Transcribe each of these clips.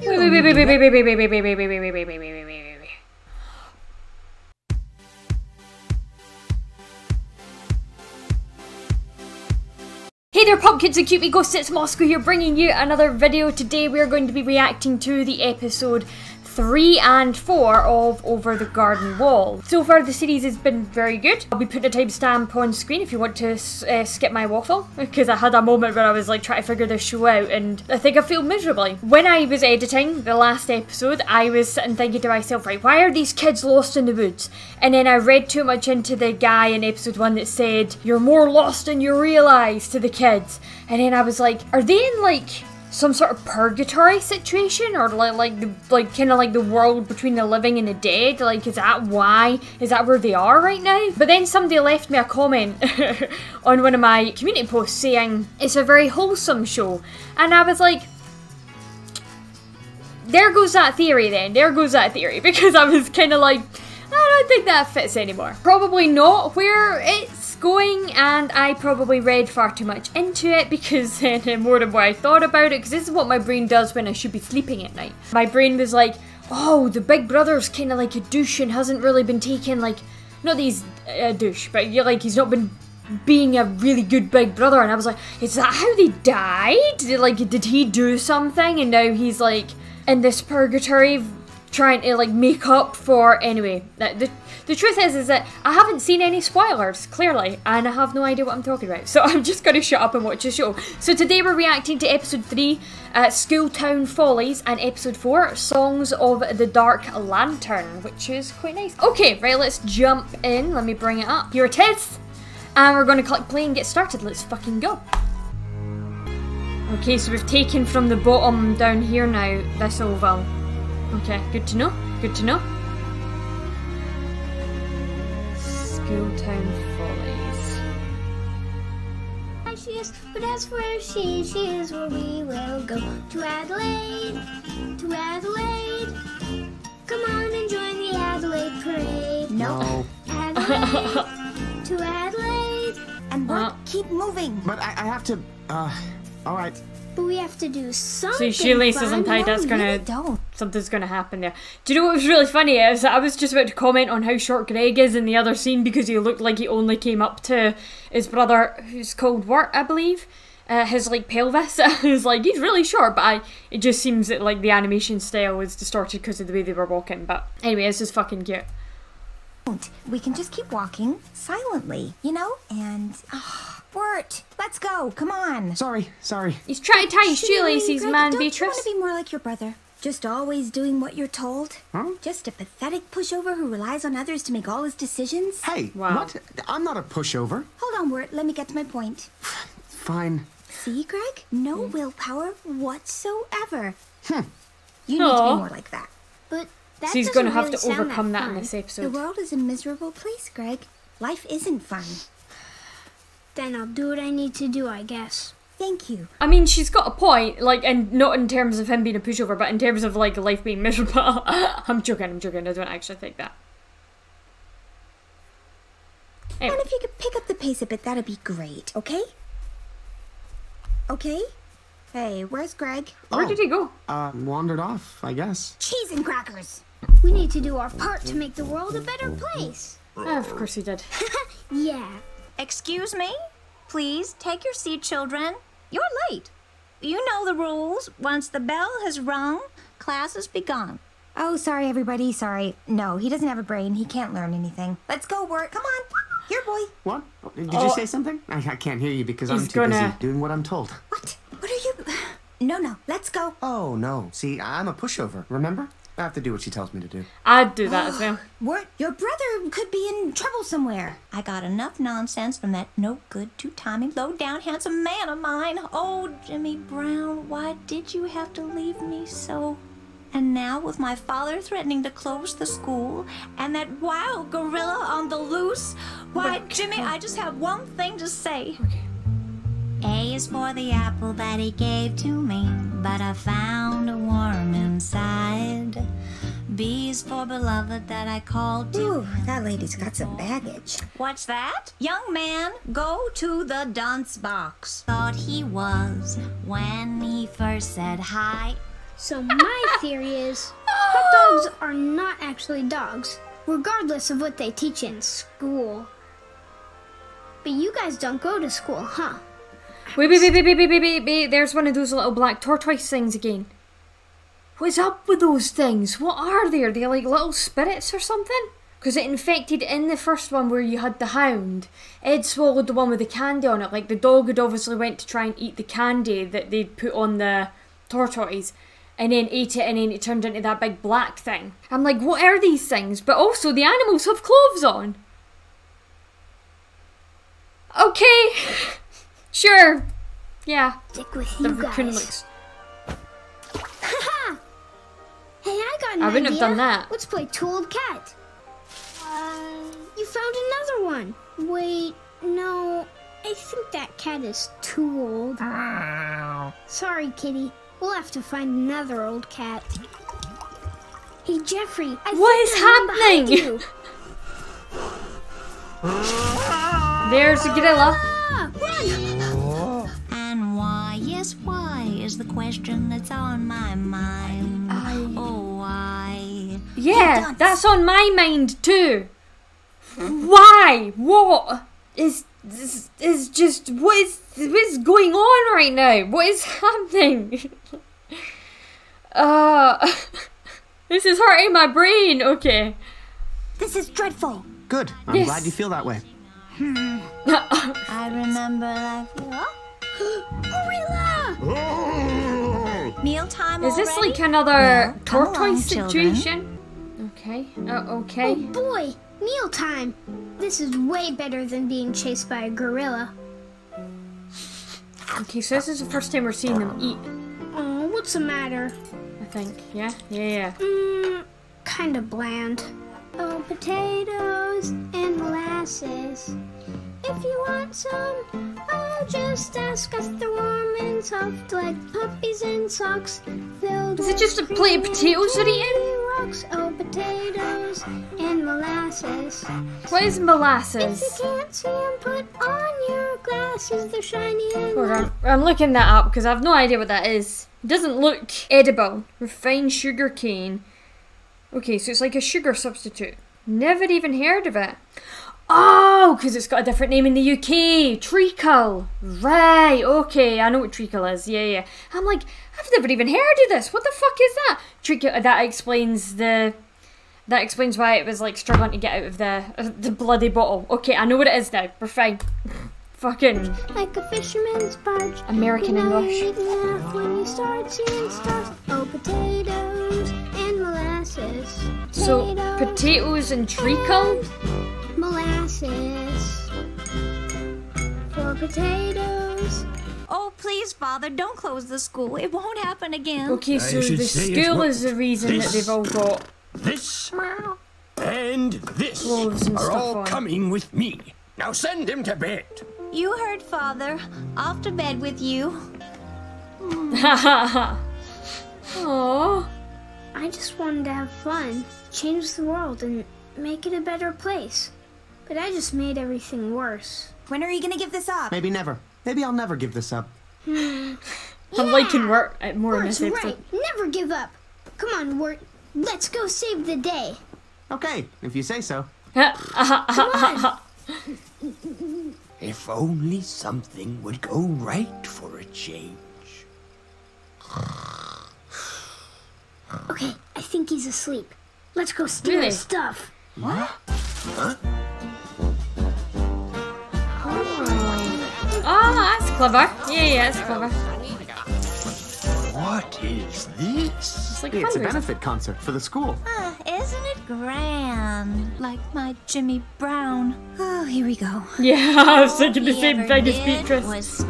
Wait, wait, wait, wait, wait, wait, wait, wait, wait, wait, wait, wait, wait, wait, wait, wait. Hey there pumpkins and cute ghosts, it's Moscow here bringing you another video. Today we are going to be reacting to the episode 3 and 4 of Over the Garden Wall. So far the series has been very good. I'll be putting a timestamp on screen if you want to uh, skip my waffle because I had a moment where I was like trying to figure this show out and I think I feel miserably. When I was editing the last episode I was sitting thinking to myself right why are these kids lost in the woods and then I read too much into the guy in episode 1 that said you're more lost than you realise to the kids and then I was like are they in like some sort of purgatory situation or like like the, like kind of like the world between the living and the dead? Like is that why is that where they are right now? But then somebody left me a comment on one of my community posts saying it's a very wholesome show. And i was like there goes that theory then there goes that theory. Because i was kind of like I don't think that fits anymore. Probably not where it's going, and I probably read far too much into it because more than what I thought about it, because this is what my brain does when I should be sleeping at night. My brain was like, oh, the big brother's kind of like a douche and hasn't really been taken, like, not that he's a douche, but like, he's not been being a really good big brother and I was like, is that how they died? Like did he do something and now he's like in this purgatory trying to like make up for anyway the, the truth is is that i haven't seen any spoilers clearly and i have no idea what i'm talking about so i'm just gonna shut up and watch the show. So today we're reacting to episode 3 uh, school town follies and episode 4 songs of the dark lantern which is quite nice. Okay right let's jump in. Let me bring it up. Here it is and we're gonna click play and get started. Let's fucking go. Okay so we've taken from the bottom down here now. This oval Okay, good to know. Good to know. Schooltown Follies. She is, but as for where she is, she is where we will go. To Adelaide, to Adelaide. Come on and join the Adelaide parade. No. Adelaide, to Adelaide. And Wirt, Uh. keep moving. But I, I have to. Uh, all right. But we have to do something. See, shoelaces fun. untied, that's gonna really don't. Something's gonna happen there. Do you know what was really funny is I was just about to comment on how short Greg is in the other scene because he looked like he only came up to his brother, who's called Wirt, I believe. Uh, his like pelvis is like he's really short, but I it just seems that like the animation style was distorted because of the way they were walking. But anyway, it's just fucking cute. We can just keep walking silently, you know? And, oh, Wirt, let's go. Come on. Sorry, sorry. He's trying to tie his Really, shoelaces, Greg, man, don't you want to be more like your brother? Just always doing what you're told? Huh? Just a pathetic pushover who relies on others to make all his decisions? Hey, Wow. what? I'm not a pushover. Hold on, Wirt. Let me get to my point. Fine. See, Greg? No willpower whatsoever. Hmm. You need to be more like that. But that So he's doesn't gonna have really to overcome that, in this episode. The world is a miserable place, Greg. Life isn't fun. Then I'll do what I need to do, I guess. Thank you. I mean, she's got a point, like, and not in terms of him being a pushover, but in terms of like life being miserable. I'm joking. I'm joking. I don't actually think that. Anyway. And if you could pick up the pace a bit, that'd be great, okay? Okay? Hey, where's Greg? Where Oh. did he go? Uh, wandered off, I guess. Cheese and crackers! We need to do our part to make the world a better place. Ah, of course he did. Yeah. Excuse me? Please take your seat, children. You're late. You know the rules. Once the bell has rung, class has begun. Oh, sorry, everybody, sorry. No, he doesn't have a brain. He can't learn anything. Let's go, Wirt. Come on. Here, boy. What? Did Oh. you say something? I, I can't hear you because I'm too gonna- busy doing what I'm told. What? What are you. No, no, let's go. Oh, no. See, I'm a pushover, remember? I have to do what she tells me to do. I'd do that as well. Wirt, your brother could be in trouble somewhere. I got enough nonsense from that no good, two timing, low down, handsome man of mine. Oh, Jimmy Brown, why did you have to leave me so? And now, with my father threatening to close the school and that wild gorilla on the loose, why, Jimmy, I just have one thing to say. Okay. A is for the apple that he gave to me, but I found a worm inside. B is for beloved that I called to. Ooh, that lady's got some baggage. What's that? Young man, go to the dunce box. Thought he was when he first said hi. So my theory is hot dogs are not actually dogs, regardless of what they teach in school. But you guys don't go to school, huh? Wait, wait, wait, wait, wait, wait, wait, wait, there's one of those little black tortoise things again. What's up with those things? What are they? Are they like little spirits or something? Because it infected in the first one where you had the hound. Ed swallowed the one with the candy on it. Like the dog had obviously went to try and eat the candy that they'd put on the tortoise and then ate it and then it turned into that big black thing. I'm like, what are these things? But also the animals have clothes on. Okay. sure. Yeah. Stick with The you raccoon guys. looks Hey, I got an I wouldn't have idea. done that. Let's play Two Old Cat. Uh, you found another one. Wait, no. I think that cat is too old. Sorry, kitty. We'll have to find another old cat. Hey, Jeffrey. I What think is there's one happening? you. There's a why, why is the question that's on my mind. Oh, why? Yeah, that's on my mind too. Why? What is is, is just what is what is going on right now? What is happening? Uh, this is hurting my brain. Okay. This is dreadful. Good. I'm Yes. glad you feel that way. I remember life. Gorilla! Mealtime Is this already? like another Well, come along, tortoise children. situation? Okay. Uh, okay. Oh boy, mealtime. This is way better than being chased by a gorilla. Okay. So this is the first time we're seeing them eat. Oh, what's the matter? I think. Yeah. Yeah. Yeah. Mmm, kinda bland. Oh, potatoes and molasses. If you want some, oh, just ask us. They're warm and soft like puppies in socks. Filled Is it just a plate of potatoes and eating? Rocks. Oh, potatoes and molasses. What is molasses? If you can't see 'em, put on your glasses. They're shiny Hold on. I'm looking that up because I have no idea what that is. It doesn't look edible. Refined sugar cane. Okay, so it's like a sugar substitute. Never even heard of it. Oh, because it's got a different name in the UK. Treacle. Right, okay. I know what treacle is. Yeah, yeah. I'm like, I've never even heard of this. What the fuck is that? Treacle. Uh, that explains the. That explains why it was like struggling to get out of the the bloody bottle. Okay, I know what it is now. We're fine. Fucking like a fisherman's barge. American you know English. laugh when you start seeing stars. Oh, potatoes molasses. So potatoes and treacle. and molasses. For potatoes. Oh, please, Father, don't close the school. It won't happen again. Okay, so the school is the reason that they've all got. This and this and are all on. coming with me. Now send him to bed. You heard, Father. Off to bed with you. Ha ha ha. Aww. I just wanted to have fun, change the world, and make it a better place. But I just made everything worse. When are you gonna give this up? Maybe never. Maybe I'll never give this up. I'm liking Wirt uh, more in Wirt's this right. episode. Never give up. Come on, Wort. Let's go save the day. Okay, if you say so. If only something would go right for a change. Okay, I think he's asleep. Let's go steal Really? his stuff. Oh, that's clever. Yeah, yeah, that's clever. What is this? It's like It's a benefit concert for the school. Ah, isn't it grand? Like my Jimmy Brown. Oh, here we go. Yeah, I was thinking the same ever thing as Beatrice.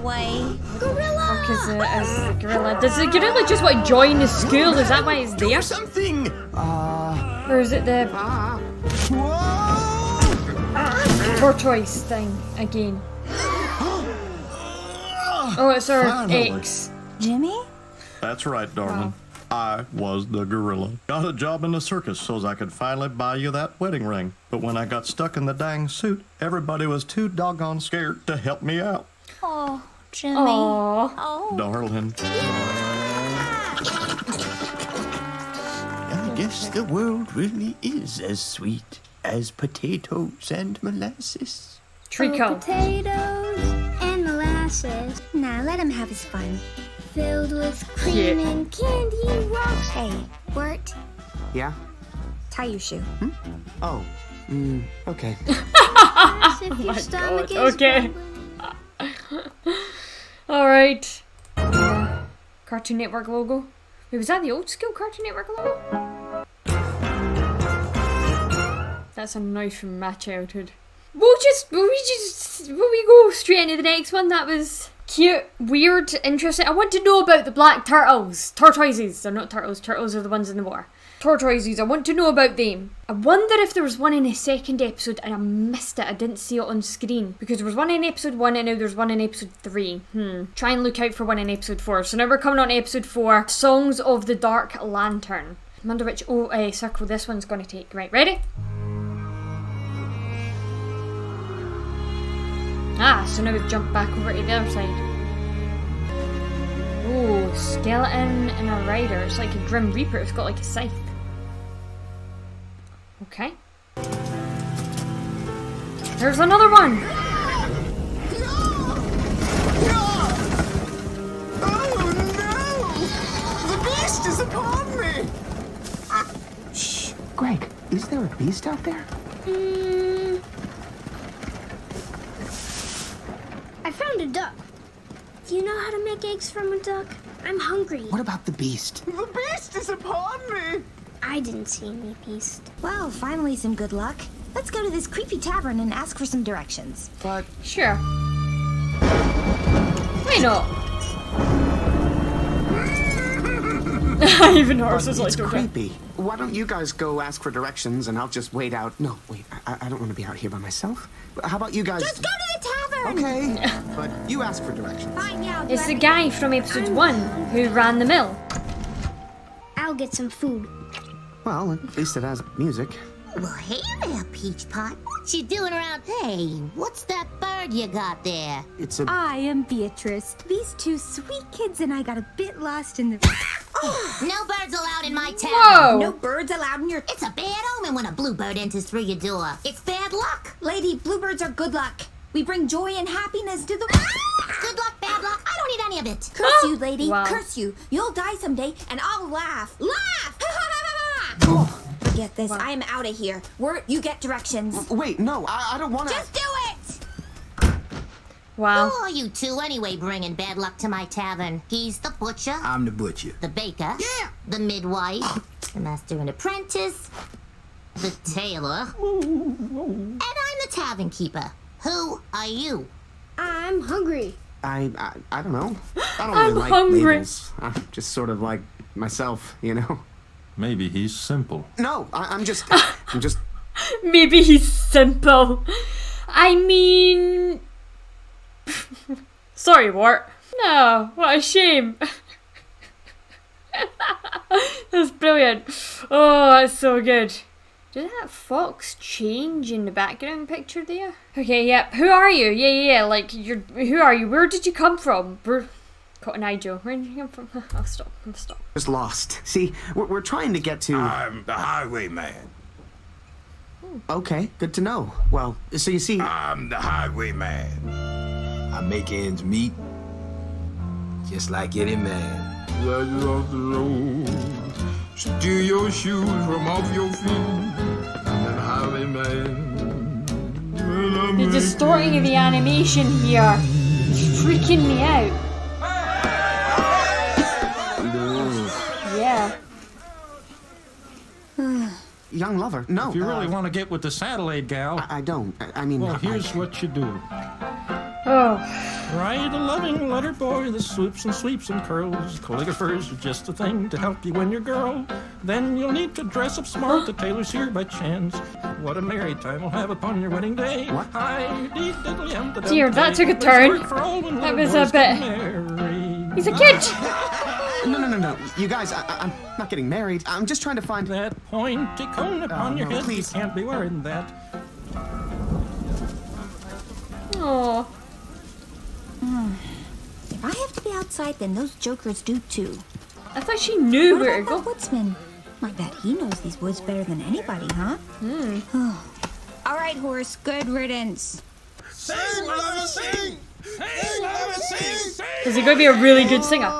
Away. Gorilla! Because uh, as the gorilla. Does the gorilla just want to join the school? Is that why it's there? Something. Or is it the Ah. tortoise thing again? Oh, it's our Finally. ex. Jimmy? That's right, darling. I was the gorilla. Got a job in the circus so's I could finally buy you that wedding ring. But when I got stuck in the dang suit, everybody was too doggone scared to help me out. Oh, Jimmy. Aww. Oh. Darling. I guess the world really is as sweet as potatoes and molasses. Treacle. Oh, potatoes and molasses. Now let him have his fun. Filled with cream yeah. and candy rocks. Hey, Wirt. Yeah? Tie your shoe. Hmm? Oh. Mm, okay. oh my god. Okay. Alright. Cartoon Network logo. Wait, was that the old school Cartoon Network logo? That's a knife from my childhood. We'll just, will we just, will we go straight into the next one? That was cute, weird, interesting. I want to know about the black turtles. Tortoises. They're not turtles, turtles are the ones in the water. Tortoises, I want to know about them. I wonder if there was one in the second episode and I missed it. I didn't see it on screen. Because there was one in episode one and now there's one in episode three. Hmm. Try and look out for one in episode four. So now we're coming on episode four Songs of the Dark Lantern. I wonder which oh, uh, circle this one's going to take. Right, ready? Ah, so now we've jumped back over to the other side. Oh, skeleton and a rider. It's like a Grim Reaper. It's got like a scythe. Okay. There's another one! Oh no! The beast is upon me! Shh. Greg, is there a beast out there? Mm, I found a duck. Do you know how to make eggs from a duck? I'm hungry. What about the beast? The beast is upon me! I didn't see any beast. Well, finally some good luck. Let's go to this creepy tavern and ask for some directions. But Sure. Why not? Even horses like it's to creepy. Why don't you guys go ask for directions and I'll just wait out? No, wait, I, I don't want to be out here by myself. How about you guys? Let's go to the tavern! Okay, but you ask for directions. Fine, yeah. I'll It's the guy from episode one who ran the mill. I'll get some food. Well, at least it has music. Well, hey there, Peach Pot. What you doing around? Hey, what's that bird you got there? It's a. I am Beatrice. These two sweet kids and I got a bit lost in the. No birds allowed in my town. Whoa! No birds allowed in your. It's a bad omen when a bluebird enters through your door. It's bad luck. Lady, bluebirds are good luck. We bring joy and happiness to the. World Good luck, bad luck. I don't need any of it. Curse you, lady. Wow. Curse you. You'll die someday, and I'll laugh. Laugh! oh, forget this. I am out of here. Wirt, you get directions. Wait, no, I, I don't want to. Just do it! Wow. Who are you two anyway bringing bad luck to my tavern? He's the butcher, I'm the butcher. the baker, Yeah. the midwife, the master and apprentice, the tailor, and I'm the tavern keeper. Who are you? I'm hungry. I, I, I don't know. I don't I'm really like hungry. labels. I'm just sort of like myself, you know. Maybe he's simple. No, I, I'm just, I'm just. Maybe he's simple. I mean. Sorry, Wirt. No, what a shame. that's brilliant. Oh, that's so good. Did that fox change in the background picture there? Okay, yep. Who are you? Yeah, yeah, yeah. Like, you're. Who are you? Where did you come from? Where. Cotton Eye Joe. Where did you come from? I'll stop. I'll stop. just lost. See, we're, we're trying to get to. I'm the highwayman. Hmm. Okay, good to know. Well, so you see, I'm the highwayman. I make ends meet, just like any man. Steal your shoes from off your feet. I'm the highwayman. Well, I'm The distorting of the animation here is freaking me out. Yeah. young lover. No, If you really uh, want to get with the satellite gal, I, I don't. I, I mean, well, I- here's what you do. Oh, Write a loving letter, boy, that swoops and sweeps and curls. Calligraphers are just the thing to help you win your girl. Then you'll need to dress up smart. The tailor's here by chance. What a merry time we'll have upon your wedding day. What? Hi, dee, diddly, da, dum, Dear, that took a Let's turn. work for all when That was a bit- he's a kid. no, no, no, no. You guys, I, I- I'm not getting married. I'm just trying to find. That pointy cone oh, upon Oh, your no, head, please. you can't be wearing that. Oh, If I have to be outside, then those jokers do too. I thought she knew What where to about go. that woodsman? My bet he knows these woods better than anybody, huh? Hmm. All right, horse. Good riddance. Sing, lover, sing! Sing, lover, sing! Is he going to be a really good singer?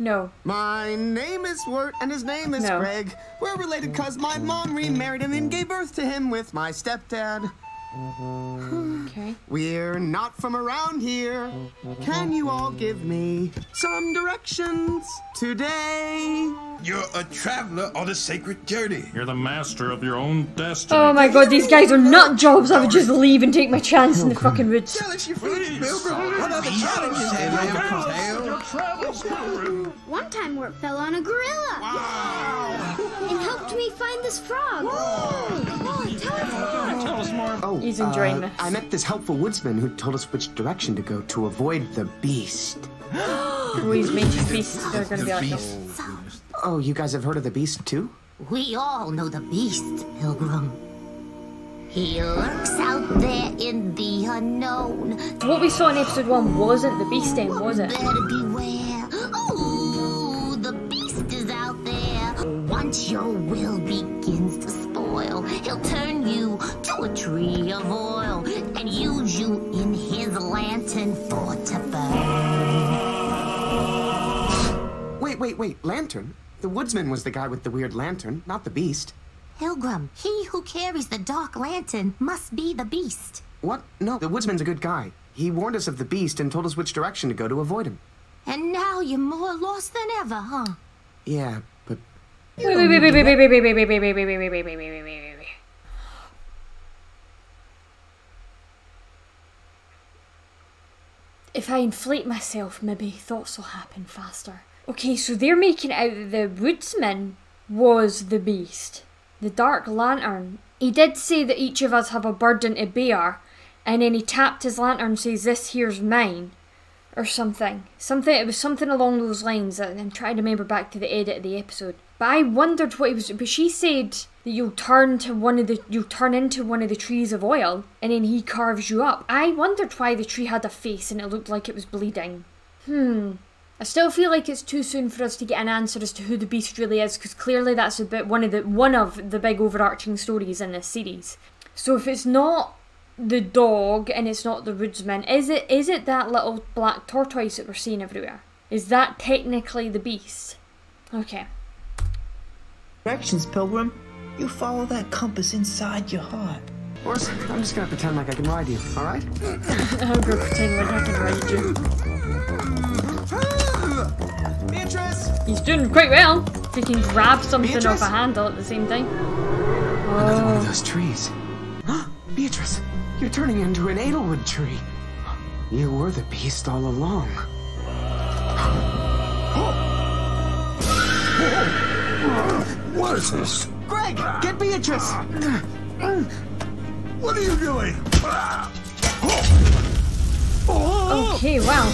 No. my name is Wirt and his name is No. Greg. We're related cause my mom remarried him and gave birth to him with my stepdad. Okay. We're not from around here. Can you all give me some directions today? You're a traveler on a sacred journey. You're the master of your own destiny. Oh my god, these guys are nut jobs. I would just leave and take my chance in the fucking woods. Tell us your feet, Pilgrim. What other challenges have you come Your travels guru. One time Wirt fell on a gorilla. And helped me find this frog. Oh, tell us more. Tell us more. Oh, He's enjoying uh, this. I met this helpful woodsman who told us which direction to go to avoid the beast. Oh, he's made his beasts. They're going to be like this. Oh, you guys have heard of the beast too? We all know the beast, Pilgrim. He lurks out there in the unknown. What we saw in episode one wasn't the beast then, was it? Better beware. Ooh, the beast is out there. Once your will begins to spoil, he'll turn you a tree of oil and use you in his lantern for to burn. Wait, wait, wait. Lantern? The woodsman was the guy with the weird lantern, not the beast. Pilgrim, he who carries the dark lantern must be the beast. What? No, the woodsman's a good guy. He warned us of the beast and told us which direction to go to avoid him. And now you're more lost than ever, huh? Yeah, but Wait, wait, wait, wait, wait, wait, wait, wait, wait, wait, wait, wait, wait, wait, wait, wait, wait, wait, wait, wait. If I inflate myself, maybe thoughts will happen faster. Okay, so they're making out that the woodsman was the beast. The Dark Lantern. He did say that each of us have a burden to bear, and then he tapped his lantern and says, This here's mine. Or something. Something it was something along those lines. I'm trying to remember back to the edit of the episode. But I wondered what he was but she said you'll turn to one of the you'll turn into one of the trees of oil and then he carves you up. I wondered why the tree had a face and it looked like it was bleeding. Hmm. I still feel like it's too soon for us to get an answer as to who the beast really is, because clearly that's a bit one of the one of the big overarching stories in this series. So if it's not the dog and it's not the woodsman, is it is it that little black tortoise that we're seeing everywhere? Is that technically the beast? Okay. Directions, Pilgrim. You follow that compass inside your heart. Horse, I'm just gonna pretend like I can ride you, alright? I'm gonna pretend like I can ride you. Beatrice! He's doing quite well. If he can grab something off a handle at the same time. Another one of those trees. Beatrice, you're turning into an Edelwood tree. You were the beast all along. What is this? Greg, get Beatrice! What are you doing? okay, wow.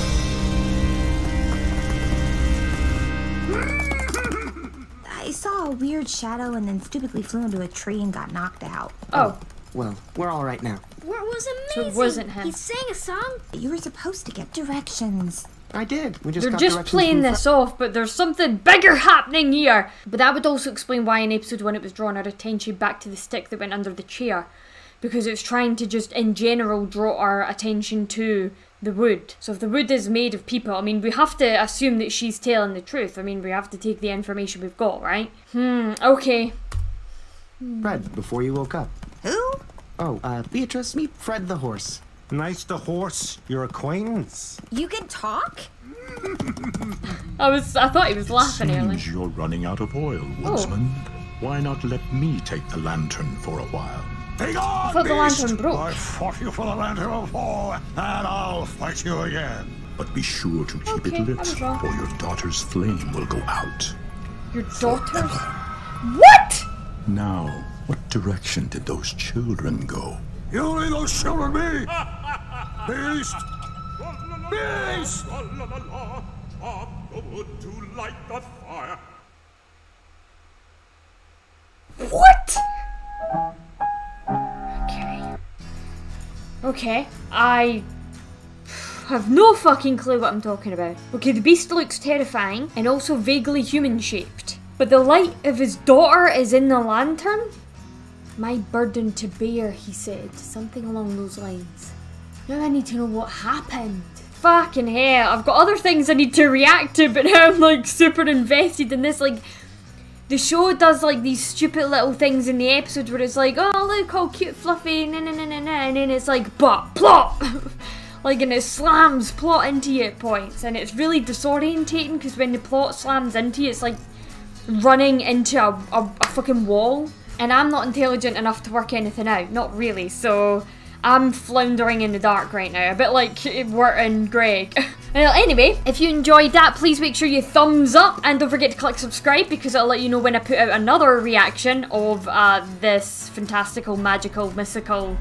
I saw a weird shadow and then stupidly flew into a tree and got knocked out. Oh, oh Well, we're all right now. Wirt was So amazing. it wasn't him. He sang a song. You were supposed to get directions. I did. We just they're got just playing from this off, but there's something bigger happening here. But that would also explain why in episode one it was drawing our attention back to the stick that went under the chair. Because it's trying to just in general draw our attention to the wood. So if the wood is made of people, I mean, we have to assume that she's telling the truth. I mean, we have to take the information we've got, right? Hmm, okay. Fred before you woke up. Who? Oh, uh, Beatrice, meet Fred the horse. Nice to horse your acquaintance. You can talk? I was I thought he was laughing earlier. Seems you're running out of oil, Oh. woodsman. Why not let me take the lantern for a while? Take I on, thought the lantern broke. I fought you for the lantern before, and I'll fight you again. But be sure to keep Okay, it lit, was or your daughter's flame will go out. Your daughters? What? Now, what direction did those children go? You leave those children be! Beast! Beast! Chop the wood to light the fire. What? Okay. Okay. I have no fucking clue what I'm talking about. Okay, the beast looks terrifying and also vaguely human shaped. But the light of his daughter is in the lantern? My burden to bear, he said. Something along those lines. Now I need to know what happened. Fucking hell, I've got other things I need to react to, but now I'm like super invested in this. Like, the show does like these stupid little things in the episodes where it's like, oh look how cute, fluffy, na na na na na, and then it's like, but plot, like, and it slams plot into you at points, and it's really disorientating because when the plot slams into you, it's like running into a, a, a fucking wall, and I'm not intelligent enough to work anything out, not really, so. I'm floundering in the dark right now, a bit like Wirt and Greg. well, anyway, if you enjoyed that, please make sure you thumbs up and don't forget to click subscribe because it'll let you know when I put out another reaction of uh, this fantastical, magical, mystical,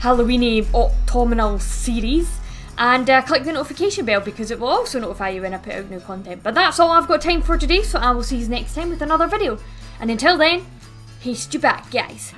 Halloweeny autumnal series. And uh, click the notification bell because it will also notify you when I put out new content. But that's all I've got time for today, so I will see you next time with another video. And until then, haste you back, guys.